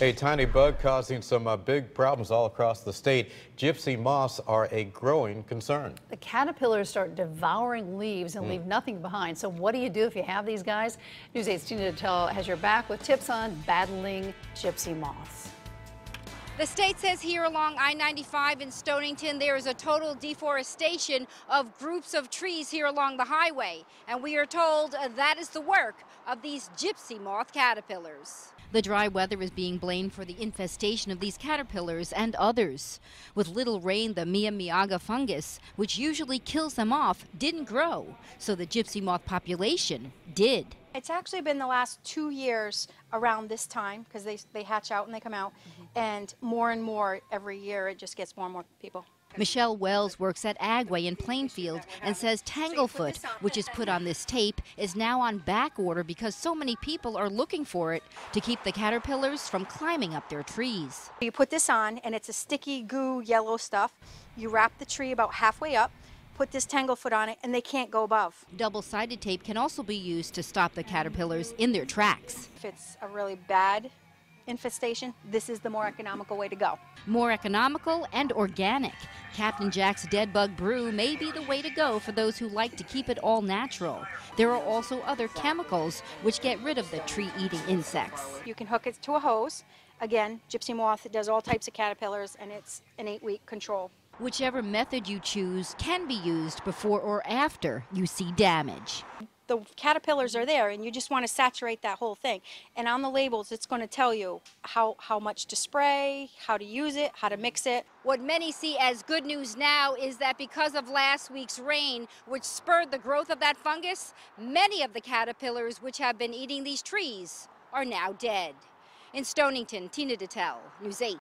A tiny bug causing some uh, big problems all across the state. Gypsy moths are a growing concern. The caterpillars start devouring leaves and mm. leave nothing behind. So what do you do if you have these guys? News 8's Tina Detelj has your back with tips on battling gypsy moths. The state says here along I-95 in Stonington there is a total deforestation of groups of trees here along the highway. And we are told uh, that is the work of these gypsy moth caterpillars. The dry weather is being blamed for the infestation of these caterpillars and others. With little rain, the maimaiga fungus, which usually kills them off, didn't grow, so the gypsy moth population did. It's actually been the last two years around this time because they, they hatch out and they come out, mm -hmm. and more and more every year it just gets more and more people. Michelle Wells works at Agway in Plainfield and says Tanglefoot, which is put on this tape, is now on back order because so many people are looking for it to keep the caterpillars from climbing up their trees. You put this on, and it's a sticky goo yellow stuff. You wrap the tree about halfway up, put this Tanglefoot on it, and they can't go above. Double-sided tape can also be used to stop the caterpillars in their tracks. If it's a really bad infestation, this is the more economical way to go. More economical and organic. Captain Jack's Dead Bug Brew may be the way to go for those who like to keep it all natural. There are also other chemicals which get rid of the tree-eating insects. You can hook it to a hose. Again, gypsy moth does all types of caterpillars and it's an eight-week control. Whichever method you choose can be used before or after you see damage the caterpillars are there and you just want to saturate that whole thing. And on the labels, it's going to tell you how, how much to spray, how to use it, how to mix it. What many see as good news now is that because of last week's rain, which spurred the growth of that fungus, many of the caterpillars which have been eating these trees are now dead. In Stonington, Tina Detelj, News 8.